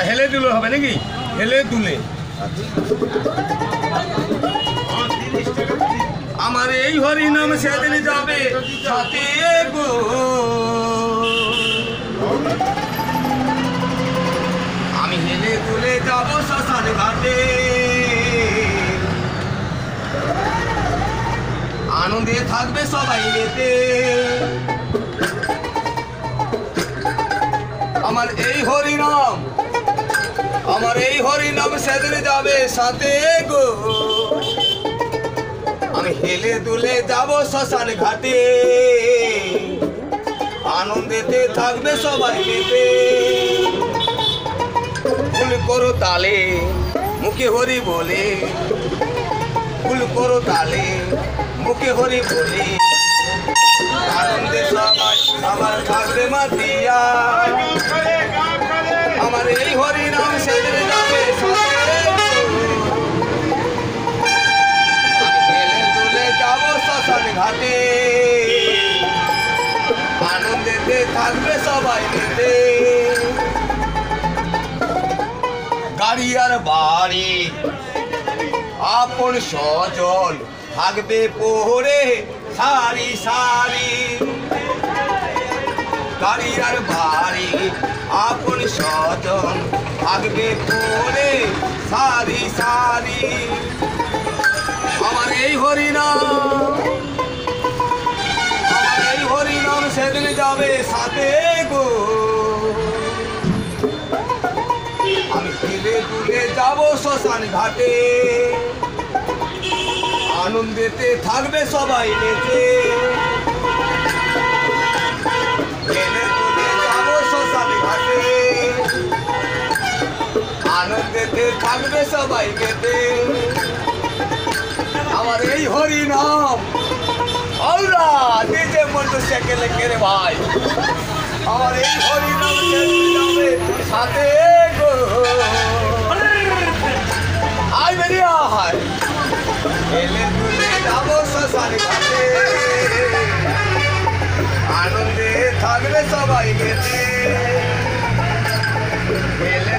তাহলে হেলে দুলে হবে নাকি? হেলে দুলে। আমার এই হরি নাম সেদিন যাবে গো। আমি হেলে দুলে যাব শ্মশান ঘাটে। আনন্দে থাকবে সবাই মেতে আমার এই হরি নাম আমার এই হরি নাম সেদিন যাবে সাথে গো। আমি হেলে দুলে যাব শ্মশান ঘাটে। আনন্দেতে থাকবে সবাই মেতে ফুল করো তালে, মুখে হরি বলে। ফুল করো তালে, মুখে হরি বলে। আনন্দে সবাই আমার থাকবে মাতিয়া। আমার এই হরি ঘাটে আনন্দেতে থাকবে আপন স্বজন থাকবে পোহরে সারি সারি গাড়ি আর বাড়ি। থাকবে পোহরে সারি সারি। আমার এই হরিনাম, আমার এই হরিনাম সেদিন যাবে সাথে গো। আমি ফেলে তুলে যাব শ্মশান ঘাটে। আনন্দেতে থাকবে সবাই নেচে। আনন্দেতে থাকবে সবাই মেতে আমার এই হরি নাম আল্লাহ নিজে মোটর সাইকেলে কেড়ে ভাই? আমার এই হরি নাম সাথে গো। আয় বেরিয়া হায় এলে তুলে যাব আনন্দে থাকবে সবাই মেতে এলে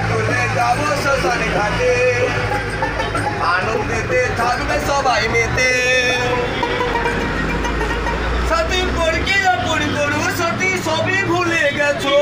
শ্মশান ঘাটে। আনন্দেতে থাকবে সবাই মেতে। সতী পড়কে পড়ি করু সতী সবই ভুলে গেছো।